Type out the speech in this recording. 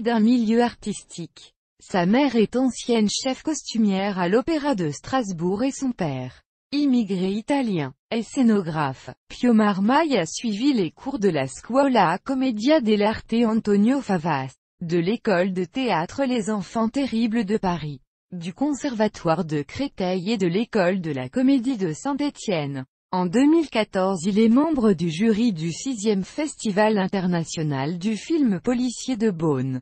d'un milieu artistique. Sa mère est ancienne chef costumière à l'Opéra de Strasbourg et son père, immigré italien, est scénographe. Pio Marmaille a suivi les cours de la Scuola Commedia dell'Arte Antonio Favas, de l'école de théâtre Les Enfants Terribles de Paris, du Conservatoire de Créteil et de l'école de la Comédie de Saint-Étienne. En 2014 il est membre du jury du 6e Festival international du film policier de Beaune.